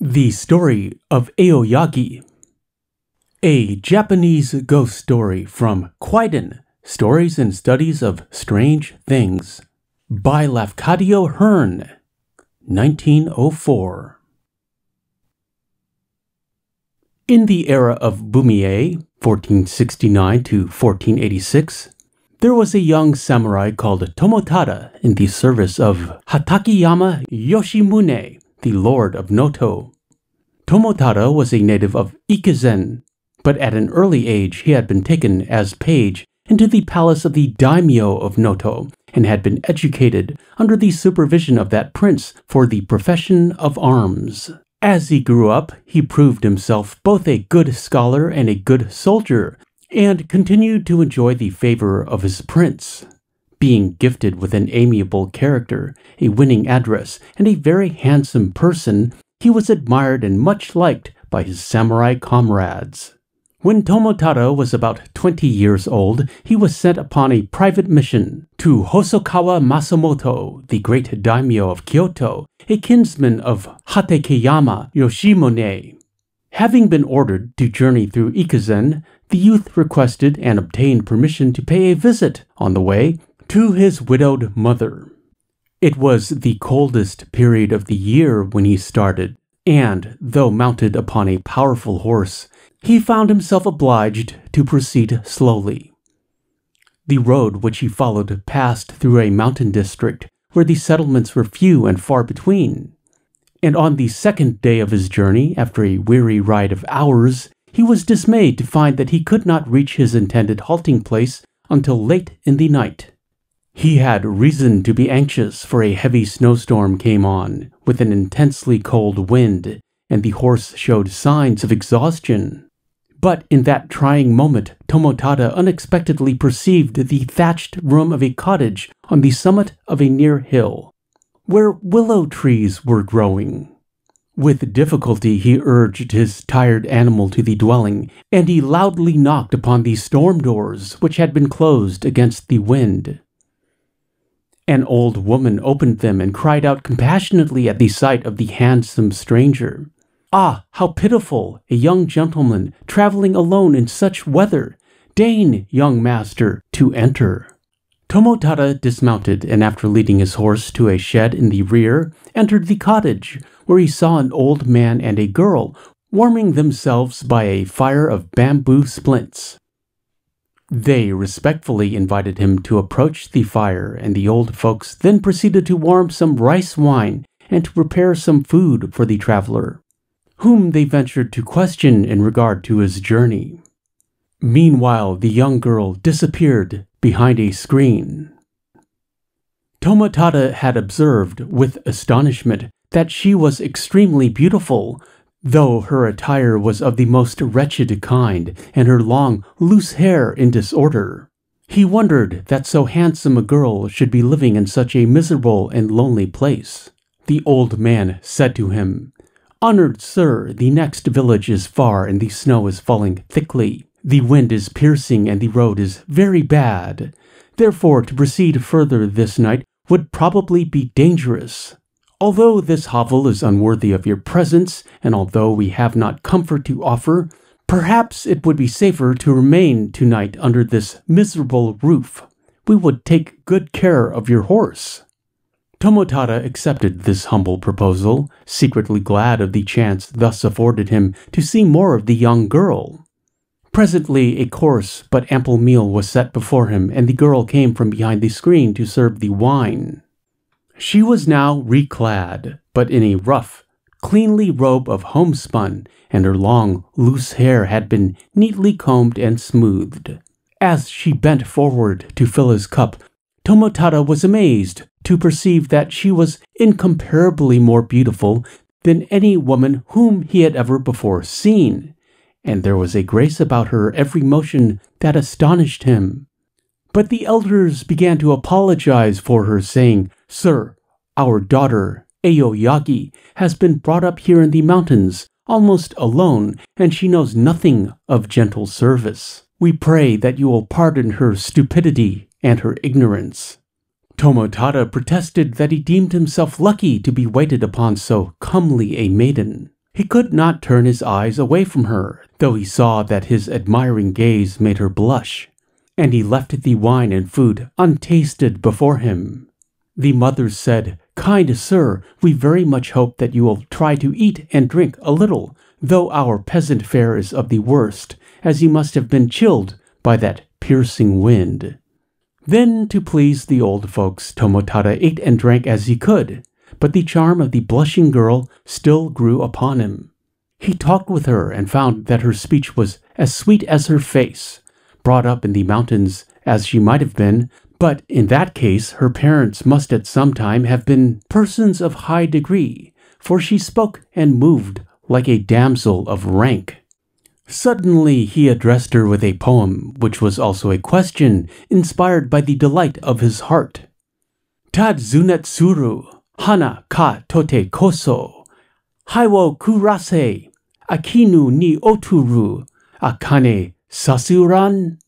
The Story of Aoyagi. A Japanese ghost story from Kwaidan Stories and Studies of Strange Things by Lafcadio Hearn, 1904. In the era of Bummei, 1469 to 1486, there was a young samurai called Tomotada in the service of Hatakeyama Yoshimune, the lord of Noto. Tomotada was a native of Echizen, but at an early age he had been taken as page into the palace of the daimyo of Noto and had been educated under the supervision of that prince for the profession of arms. As he grew up, he proved himself both a good scholar and a good soldier, and continued to enjoy the favor of his prince. Being gifted with an amiable character, a winning address, and a very handsome person, he was admired and much liked by his samurai comrades. When Tomotada was about 20 years old, he was sent upon a private mission to Hosokawa Masamoto, the great daimyo of Kyoto, a kinsman of Hatakeyama Yoshimune. Having been ordered to journey through Echizen, the youth requested and obtained permission to pay a visit on the way to his widowed mother. It was the coldest period of the year when he started, and though mounted upon a powerful horse, he found himself obliged to proceed slowly. The road which he followed passed through a mountain district where the settlements were few and far between. And on the second day of his journey, after a weary ride of hours, he was dismayed to find that he could not reach his intended halting place until late in the night. He had reason to be anxious, for a heavy snowstorm came on, with an intensely cold wind, and the horse showed signs of exhaustion. But in that trying moment, Tomotada unexpectedly perceived the thatched room of a cottage on the summit of a near hill, where willow trees were growing. With difficulty he urged his tired animal to the dwelling, and he loudly knocked upon the storm doors, which had been closed against the wind. An old woman opened them and cried out compassionately at the sight of the handsome stranger. Ah, how pitiful! A young gentleman traveling alone in such weather. Deign, young master, to enter. Tomotada dismounted and after leading his horse to a shed in the rear, entered the cottage, where he saw an old man and a girl warming themselves by a fire of bamboo splints. They respectfully invited him to approach the fire, and the old folks then proceeded to warm some rice wine and to prepare some food for the traveler whom they ventured to question in regard to his journey. Meanwhile, the young girl disappeared behind a screen. Tomotada had observed with astonishment that she was extremely beautiful, though her attire was of the most wretched kind and her long, loose hair in disorder. He wondered that so handsome a girl should be living in such a miserable and lonely place. The old man said to him, Honored sir, the next village is far and the snow is falling thickly. The wind is piercing and the road is very bad. Therefore, to proceed further this night would probably be dangerous. Although this hovel is unworthy of your presence, and although we have not comfort to offer, perhaps it would be safer to remain tonight under this miserable roof. We would take good care of your horse. Tomotada accepted this humble proposal, secretly glad of the chance thus afforded him to see more of the young girl. Presently, a coarse but ample meal was set before him, and the girl came from behind the screen to serve the wine. She was now reclad, but in a rough, cleanly robe of homespun, and her long, loose hair had been neatly combed and smoothed. As she bent forward to fill his cup, Tomotada was amazed to perceive that she was incomparably more beautiful than any woman whom he had ever before seen, and there was a grace about her every motion that astonished him. But the elders began to apologize for her, saying, Sir, our daughter, Aoyagi, has been brought up here in the mountains, almost alone, and she knows nothing of gentle service. We pray that you will pardon her stupidity and her ignorance. Tomotada protested that he deemed himself lucky to be waited upon so comely a maiden. He could not turn his eyes away from her, though he saw that his admiring gaze made her blush, and he left the wine and food untasted before him. The mothers said, Kind sir, we very much hope that you will try to eat and drink a little, though our peasant fare is of the worst, as you must have been chilled by that piercing wind. Then, to please the old folks, Tomotada ate and drank as he could, but the charm of the blushing girl still grew upon him. He talked with her and found that her speech was as sweet as her face, brought up in the mountains as she might have been, but in that case her parents must at some time have been persons of high degree, for she spoke and moved like a damsel of rank. Suddenly he addressed her with a poem, which was also a question, inspired by the delight of his heart. Tad zunetsuru hana ka tote koso, haiwo kurase, akinu ni oturu, akane sasuran.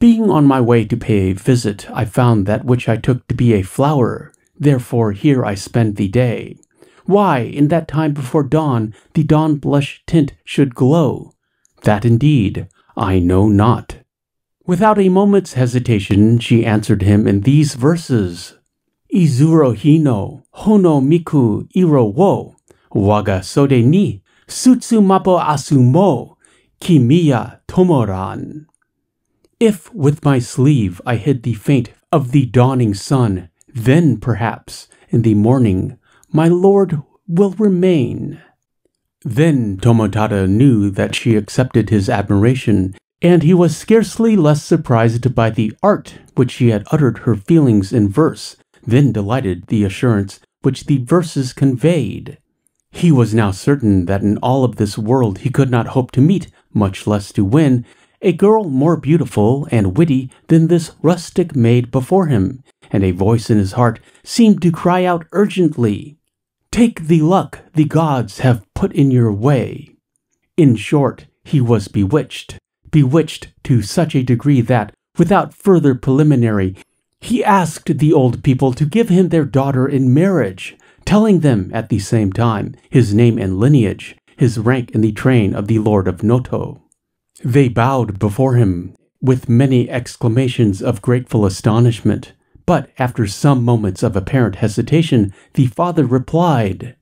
Being on my way to pay a visit, I found that which I took to be a flower, therefore here I spend the day. Why, in that time before dawn, the dawn blush tint should glow? That indeed I know not. Without a moment's hesitation, she answered him in these verses Izuro hino, hono miku iro wo, waga sode ni, sutsu mapo asu mo, kimiya tomoran. If with my sleeve I hid the faint of the dawning sun, then perhaps in the morning my lord will remain. Then Tomotada knew that she accepted his admiration, and he was scarcely less surprised by the art which she had uttered her feelings in verse then delighted the assurance which the verses conveyed. He was now certain that in all of this world he could not hope to meet, much less to win, a girl more beautiful and witty than this rustic maid before him, and a voice in his heart seemed to cry out urgently, Take the luck the gods have put in your way. In short, he was bewitched, bewitched to such a degree that, without further preliminary, he asked the old people to give him their daughter in marriage, telling them at the same time his name and lineage, his rank in the train of the Lord of Noto. They bowed before him with many exclamations of grateful astonishment, but after some moments of apparent hesitation, the father replied,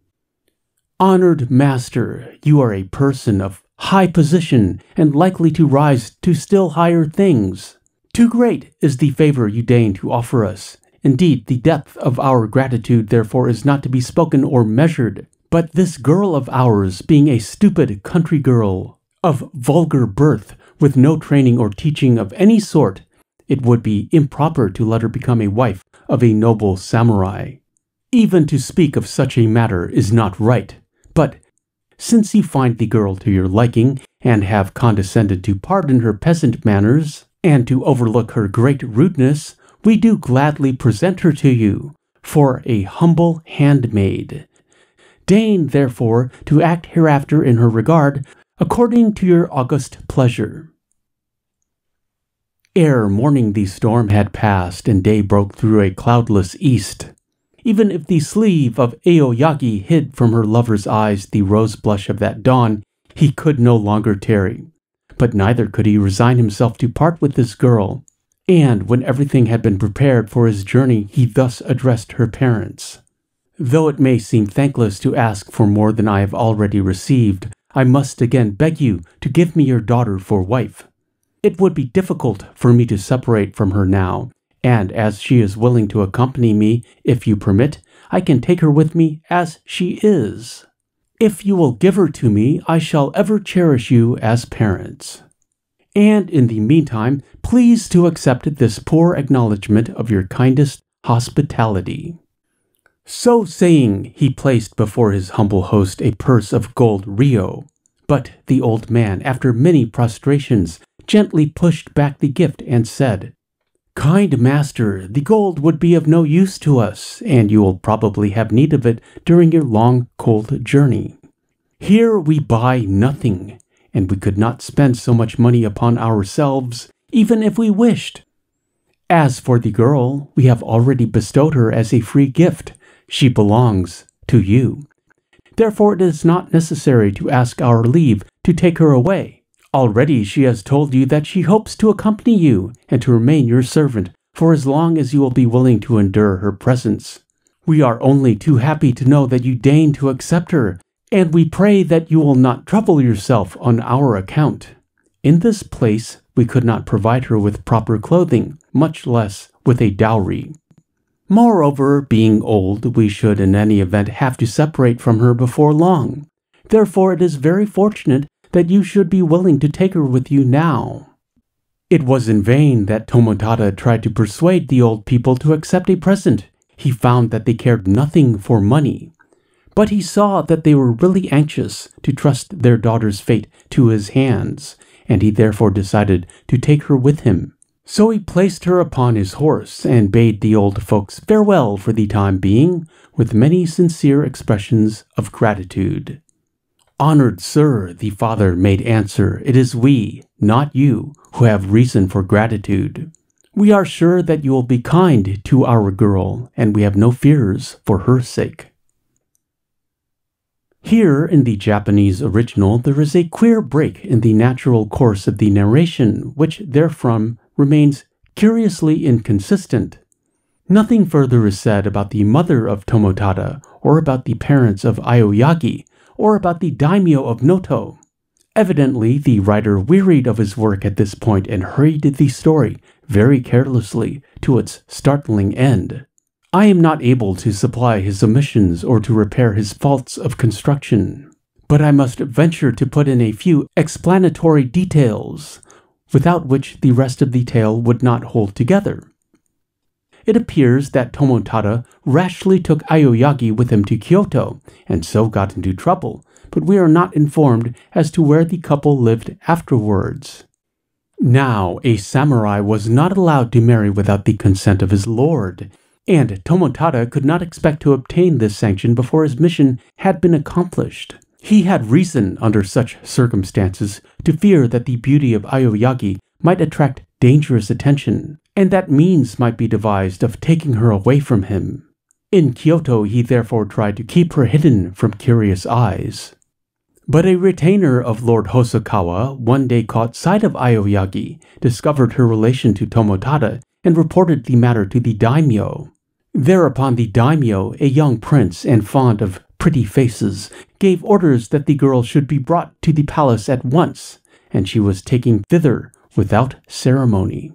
Honored master, you are a person of high position and likely to rise to still higher things. Too great is the favor you deign to offer us. Indeed, the depth of our gratitude, therefore, is not to be spoken or measured. But this girl of ours, being a stupid country girl, of vulgar birth, with no training or teaching of any sort, it would be improper to let her become a wife of a noble samurai. Even to speak of such a matter is not right. But since you find the girl to your liking, and have condescended to pardon her peasant manners, and to overlook her great rudeness, we do gladly present her to you for a humble handmaid. Deign, therefore, to act hereafter in her regard according to your august pleasure. Ere morning the storm had passed and day broke through a cloudless east. Even if the sleeve of Aoyagi hid from her lover's eyes the rose blush of that dawn, he could no longer tarry. But neither could he resign himself to part with this girl. And when everything had been prepared for his journey, he thus addressed her parents. Though it may seem thankless to ask for more than I have already received, I must again beg you to give me your daughter for wife. It would be difficult for me to separate from her now, and as she is willing to accompany me, if you permit, I can take her with me as she is. If you will give her to me, I shall ever cherish you as parents. And in the meantime, please to accept this poor acknowledgment of your kindest hospitality. So saying, he placed before his humble host a purse of gold ryo. But the old man, after many prostrations, gently pushed back the gift and said, Kind master, the gold would be of no use to us, and you will probably have need of it during your long, cold journey. Here we buy nothing, and we could not spend so much money upon ourselves, even if we wished. As for the girl, we have already bestowed her as a free gift. She belongs to you. Therefore, it is not necessary to ask our leave to take her away. Already she has told you that she hopes to accompany you and to remain your servant for as long as you will be willing to endure her presence. We are only too happy to know that you deign to accept her, and we pray that you will not trouble yourself on our account. In this place, we could not provide her with proper clothing, much less with a dowry. Moreover, being old, we should in any event have to separate from her before long. Therefore, it is very fortunate that you should be willing to take her with you now. It was in vain that Tomotada tried to persuade the old people to accept a present. He found that they cared nothing for money. But he saw that they were really anxious to trust their daughter's fate to his hands, and he therefore decided to take her with him. So he placed her upon his horse and bade the old folks farewell for the time being, with many sincere expressions of gratitude. Honored sir, the father made answer, it is we, not you, who have reason for gratitude. We are sure that you will be kind to our girl, and we have no fears for her sake. Here in the Japanese original, there is a queer break in the natural course of the narration, which therefrom remains curiously inconsistent. Nothing further is said about the mother of Tomotada, or about the parents of Aoyagi, or about the daimyo of Noto. Evidently, the writer wearied of his work at this point and hurried the story very carelessly to its startling end. I am not able to supply his omissions or to repair his faults of construction, but I must venture to put in a few explanatory details without which the rest of the tale would not hold together. It appears that Tomotada rashly took Aoyagi with him to Kyoto, and so got into trouble, but we are not informed as to where the couple lived afterwards. Now, a samurai was not allowed to marry without the consent of his lord, and Tomotada could not expect to obtain this sanction before his mission had been accomplished. He had reason, under such circumstances, to fear that the beauty of Aoyagi might attract dangerous attention, and that means might be devised of taking her away from him. In Kyoto, he therefore tried to keep her hidden from curious eyes. But a retainer of Lord Hosokawa one day caught sight of Aoyagi, discovered her relation to Tomotada, and reported the matter to the daimyo. Thereupon the daimyo, a young prince and fond of pretty faces, gave orders that the girl should be brought to the palace at once, and she was taken thither without ceremony.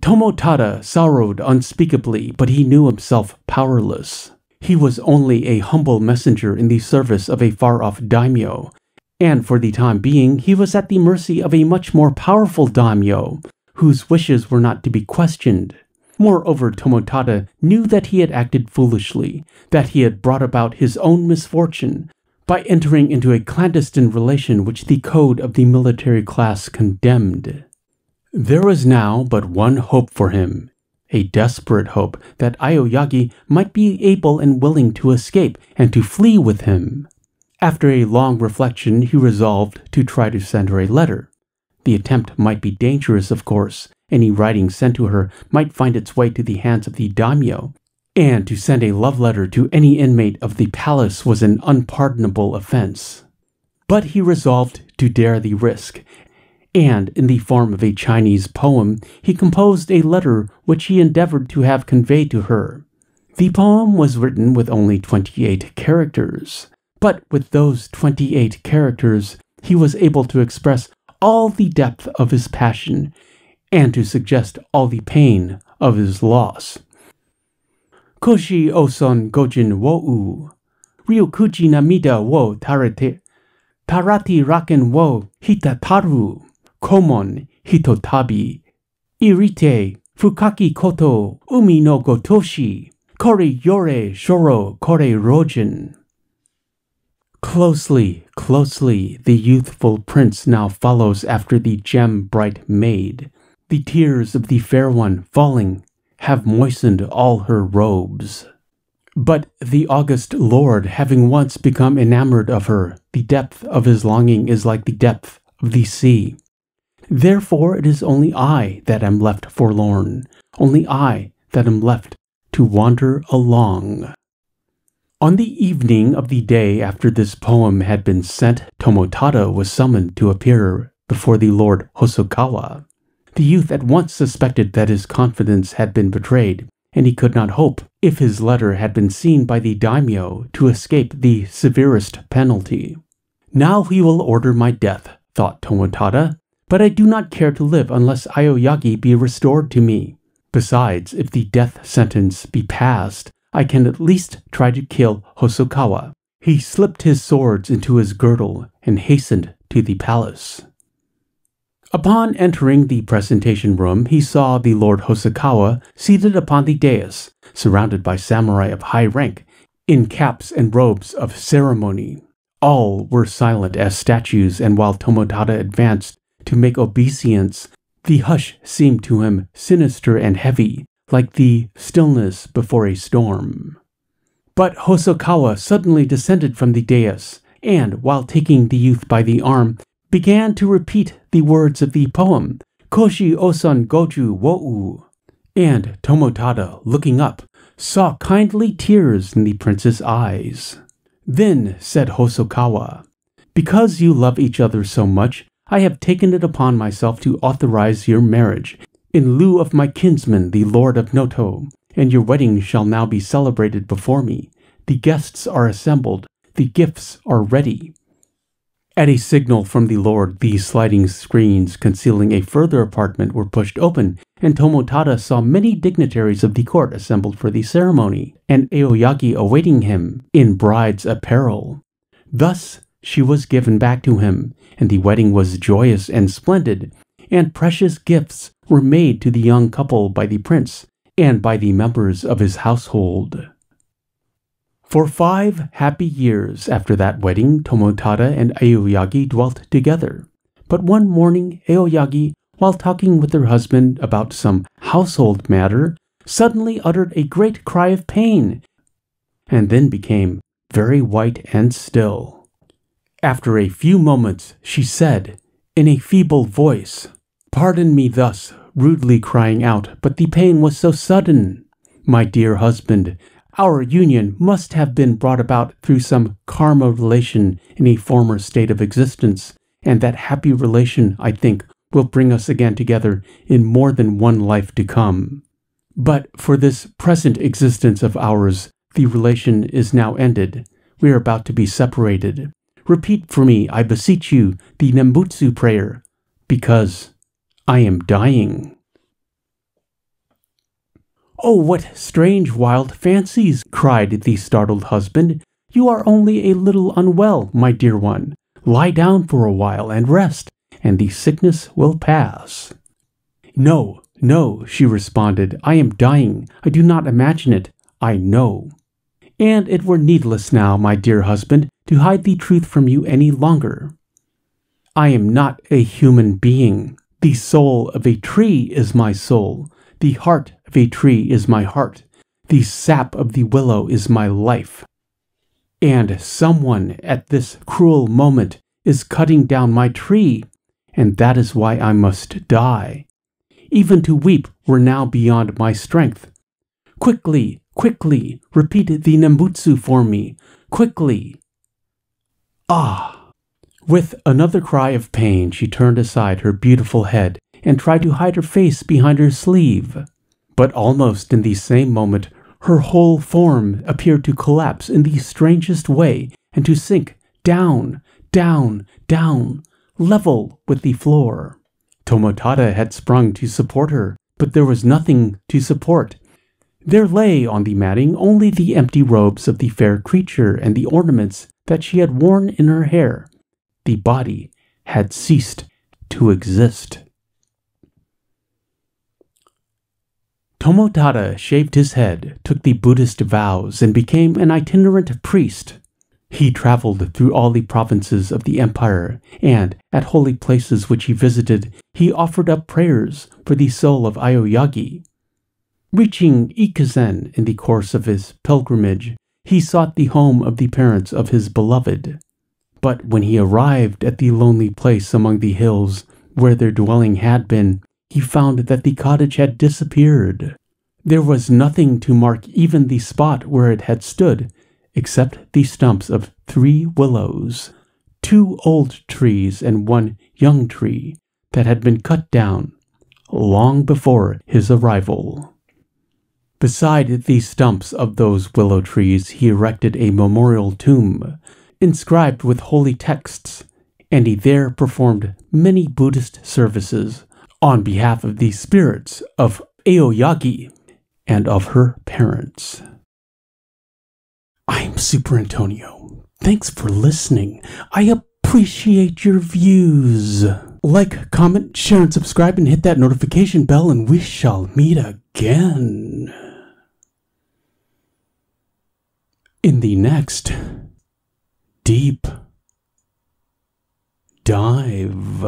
Tomotada sorrowed unspeakably, but he knew himself powerless. He was only a humble messenger in the service of a far off daimyo, and for the time being he was at the mercy of a much more powerful daimyo, whose wishes were not to be questioned. Moreover, Tomotada knew that he had acted foolishly, that he had brought about his own misfortune by entering into a clandestine relation which the code of the military class condemned. There was now but one hope for him, a desperate hope that Aoyagi might be able and willing to escape and to flee with him. After a long reflection, he resolved to try to send her a letter. The attempt might be dangerous, of course, any writing sent to her might find its way to the hands of the daimyo, and to send a love letter to any inmate of the palace was an unpardonable offense. But he resolved to dare the risk, and in the form of a Chinese poem, he composed a letter which he endeavored to have conveyed to her. The poem was written with only 28 characters, but with those 28 characters, he was able to express all the depth of his passion and to suggest all the pain of his loss. Koshi oson gojin wo u, ryukuji namida wo tarate, tarati raken wo hitataru, komon hitotabi, irite fukaki koto umi no gotoshi, kore yore shoro kore rojin. Closely, closely, the youthful prince now follows after the gem bright maid, the tears of the fair one falling have moistened all her robes. But the august lord, having once become enamored of her, the depth of his longing is like the depth of the sea. Therefore it is only I that am left forlorn, only I that am left to wander along. On the evening of the day after this poem had been sent, Tomotada was summoned to appear before the Lord Hosokawa. The youth at once suspected that his confidence had been betrayed, and he could not hope, if his letter had been seen by the daimyo, to escape the severest penalty. Now he will order my death, thought Tomotada, but I do not care to live unless Aoyagi be restored to me. Besides, if the death sentence be passed, I can at least try to kill Hosokawa. He slipped his swords into his girdle and hastened to the palace. Upon entering the presentation room, he saw the Lord Hosokawa seated upon the dais, surrounded by samurai of high rank, in caps and robes of ceremony. All were silent as statues, and while Tomotada advanced to make obeisance, the hush seemed to him sinister and heavy, like the stillness before a storm. But Hosokawa suddenly descended from the dais, and, while taking the youth by the arm, began to repeat the words of the poem, Koshi Osan Goju Wo And Tomotada, looking up, saw kindly tears in the prince's eyes. Then said Hosokawa, Because you love each other so much, I have taken it upon myself to authorize your marriage, in lieu of my kinsman, the Lord of Noto, and your wedding shall now be celebrated before me. The guests are assembled, the gifts are ready. At a signal from the Lord, the sliding screens concealing a further apartment were pushed open, and Tomotada saw many dignitaries of the court assembled for the ceremony, and Aoyagi awaiting him in bride's apparel. Thus she was given back to him, and the wedding was joyous and splendid, and precious gifts were made to the young couple by the prince and by the members of his household. For five happy years after that wedding, Tomotada and Aoyagi dwelt together. But one morning, Aoyagi, while talking with her husband about some household matter, suddenly uttered a great cry of pain, and then became very white and still. After a few moments, she said, in a feeble voice, Pardon me thus, rudely crying out, but the pain was so sudden. My dear husband, our union must have been brought about through some karma relation in a former state of existence, and that happy relation, I think, will bring us again together in more than one life to come. But for this present existence of ours, the relation is now ended. We are about to be separated. Repeat for me, I beseech you, the Nembutsu prayer, because I am dying. Oh, what strange wild fancies! cried the startled husband. You are only a little unwell, my dear one. Lie down for a while and rest, and the sickness will pass. No, no, she responded. I am dying. I do not imagine it. I know. And it were needless now, my dear husband, to hide the truth from you any longer. I am not a human being. The soul of a tree is my soul. The heart of a tree is my heart. The sap of the willow is my life. And someone at this cruel moment is cutting down my tree, and that is why I must die. Even to weep were now beyond my strength. Quickly, quickly, repeat the Nembutsu for me. Quickly. Ah! With another cry of pain, she turned aside her beautiful head and tried to hide her face behind her sleeve. But almost in the same moment, her whole form appeared to collapse in the strangest way and to sink down, down, down, level with the floor. Tomotada had sprung to support her, but there was nothing to support. There lay on the matting only the empty robes of the fair creature and the ornaments that she had worn in her hair. The body had ceased to exist. Tomotada shaved his head, took the Buddhist vows, and became an itinerant priest. He traveled through all the provinces of the empire, and at holy places which he visited, he offered up prayers for the soul of Aoyagi. Reaching Echizen in the course of his pilgrimage, he sought the home of the parents of his beloved. But when he arrived at the lonely place among the hills where their dwelling had been, he found that the cottage had disappeared. There was nothing to mark even the spot where it had stood, except the stumps of three willows, two old trees, and one young tree that had been cut down long before his arrival. Beside the stumps of those willow trees, he erected a memorial tomb inscribed with holy texts, and he there performed many Buddhist services on behalf of the spirits of Aoyagi and of her parents. I'm Super Antonio. Thanks for listening. I appreciate your views. Like, comment, share, and subscribe, and hit that notification bell, and we shall meet again. In the next deep dive.